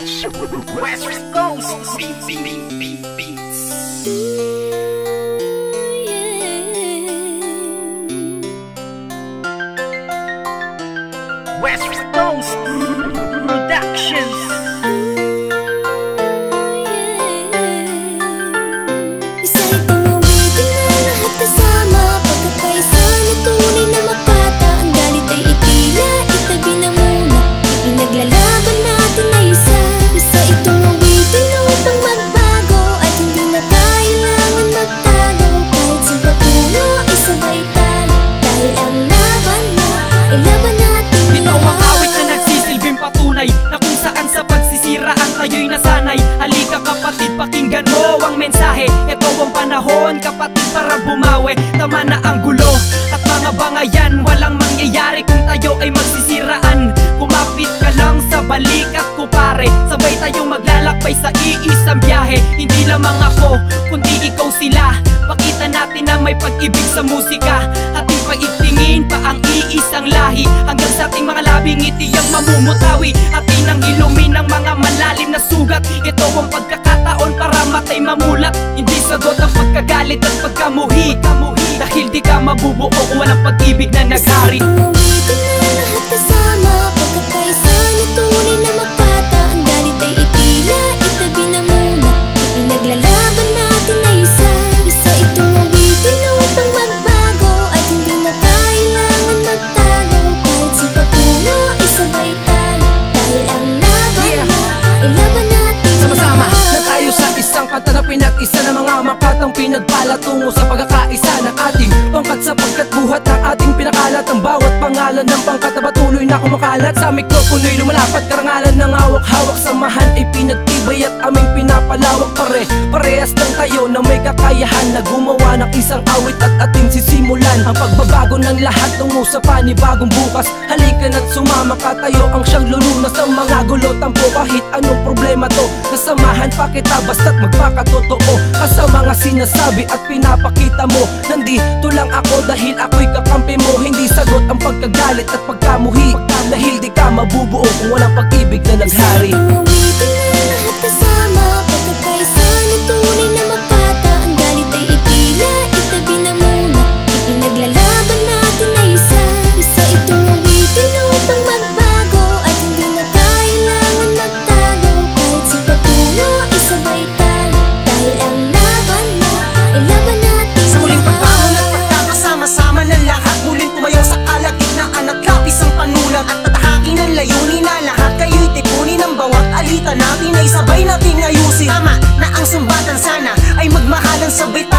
West Coast. Beep, beep, beep, beats. Kapatid para bumawi Tama na ang gulo. At mga bangayan Walang mangyayari kung tayo ay magsisiraan. Kumapit ka lang sa balikat ko pare Sabay tayong maglalakbay sa iisang biyahe. Hindi lamang ako, kundi ikaw sila. Pakita natin na may pag-ibig sa musika. Ating paitingin pa ang iisang lahi. Hanggang sa ating mga labing ngiti ang mamumutawi. Atin ang ilumin ng mga malalim na sugat. Ito ang pagkakataon para matay mamulat. Hindi sagot ang pagkagalit at pagkamuhi. Dahil di ka mabubuo walang pag-ibig na naghari mga makatang pinagpala tungo sa pagkakaisa ng ating pangkat sapagkat buhat ng ating pinakalat. Ang bawat pangalan ng pangkat na patuloy na kumakalat. Sa mikropono'y lumalapat karangalan ng hawak-hawak. Samahan ay pinagtibay at aming pinapalawak. Pare parehas lang tayo na may kakayahan na gumawa ng isang awit at ating sisimulan. Ang pagbabago ng lahat tungo sa panibagong bukas. Halika na't sumama ka tayo ang siyang lulunas ng mga gulo tampo kahit anong problema to kasamahan pa kita basta't magpakatotoo Ka sa mga sinasabi at pinapakita mo. Nandito lang ako dahil ako'y kakampi mo. Hindi sagot ang pagkagalit at pagkamuhi. Dahil di ka mabubuo kung walang pag-ibig na naghari layunin na lahat kayo'y tipunin ng bawat alita natin ay sabay natin ayusin. Tama na ang sumbatan sana ay magmahalan sabay tayong